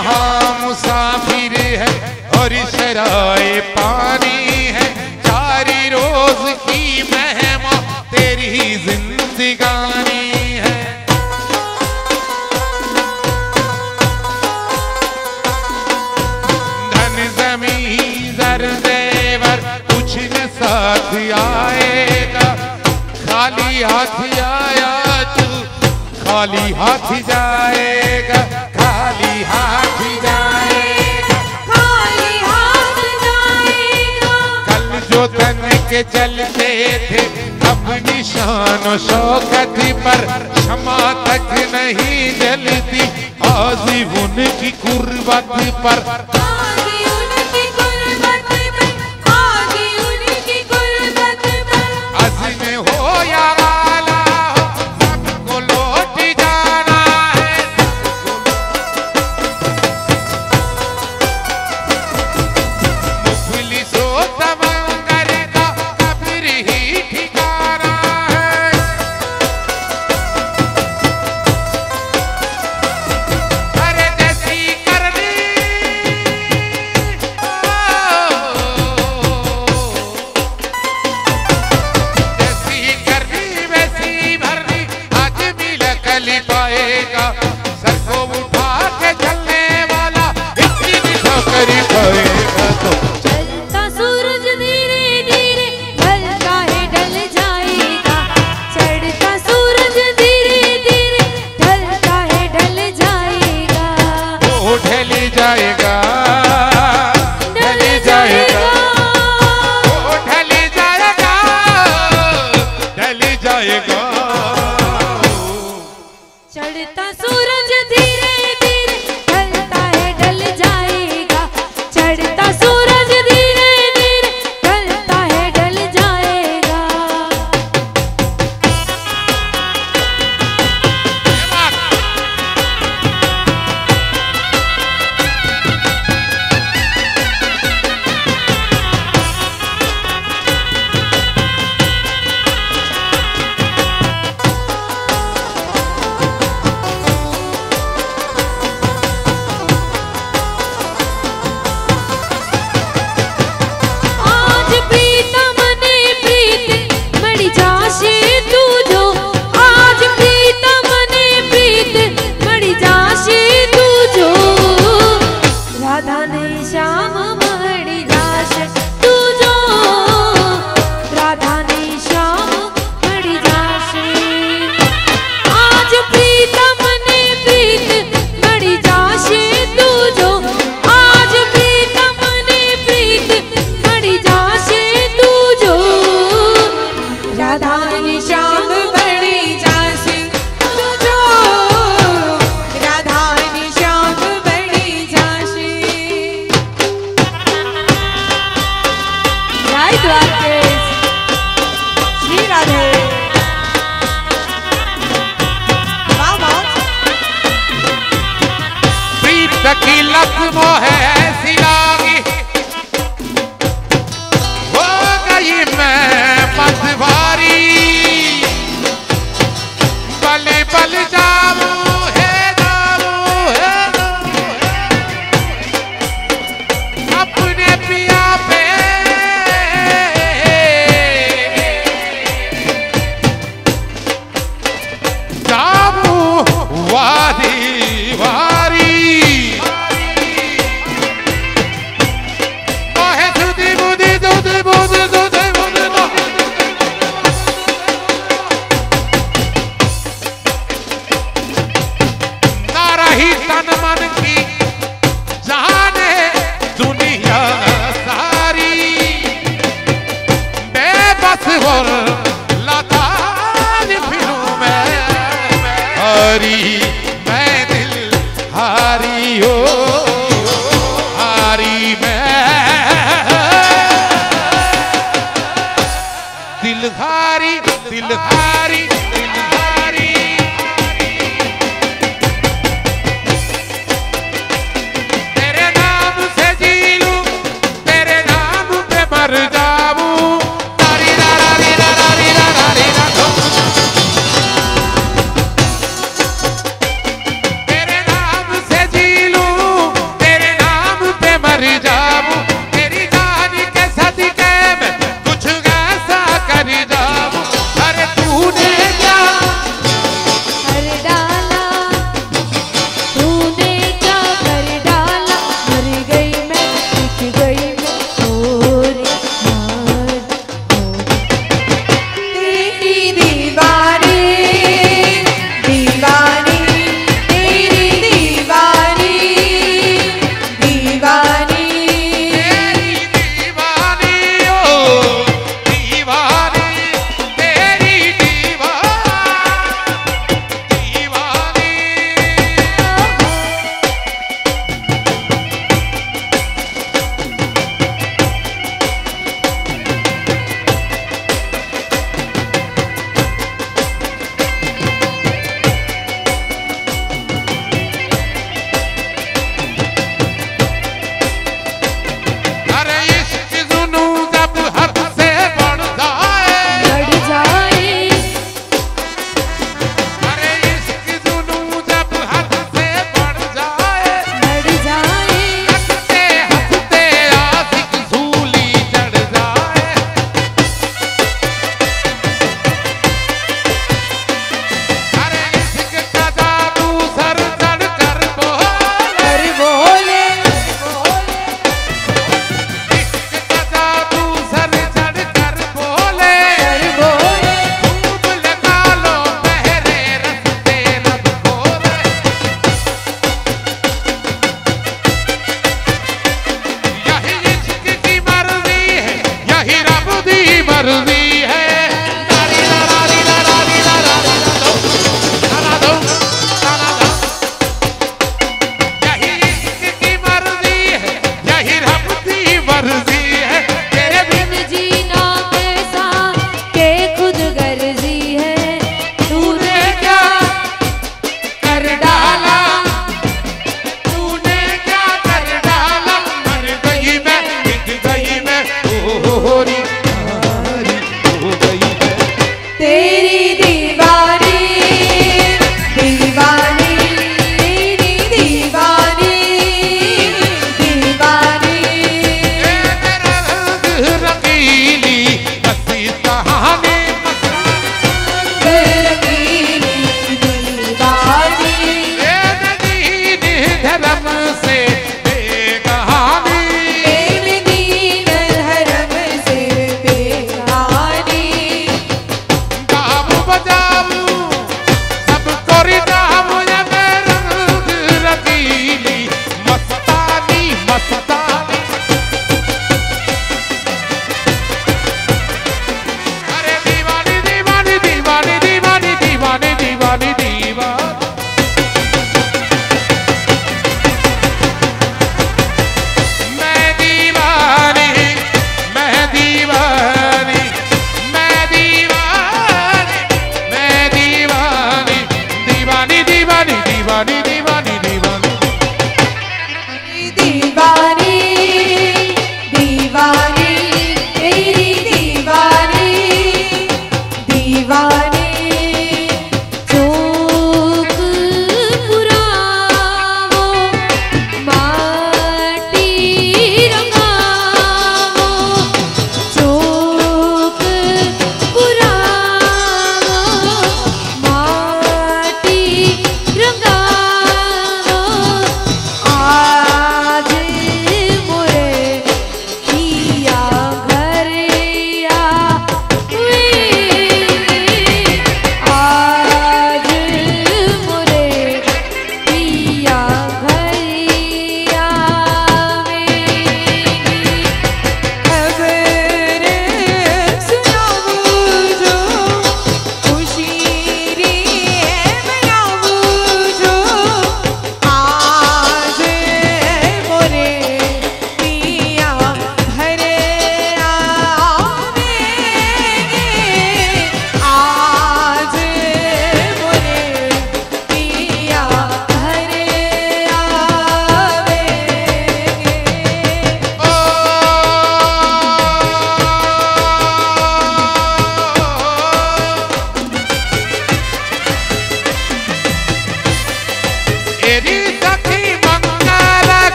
यहाँ मुसाफिर है और शराय पानी है। सारी रोज की महमा, तेरी जिंदगानी है। धन जमी दर देवर, कुछ न साथ आएगा। खाली हाथ आया तू खाली हाथ जाए। चलते जलते थे अब निशान शौकत पर क्षमा तक नहीं जलती। आजी उनकी कुर्बत पर राधान श्याम बने जासी। जो राधान श्याम बने जासी। जय द्वारकेश। इंसान की जान दुनिया सारी। बेबस हो लतान फिरूं मैं हरी मैं दिल हारी हो। हारी मैं। दिल हारी दिल हारी।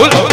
문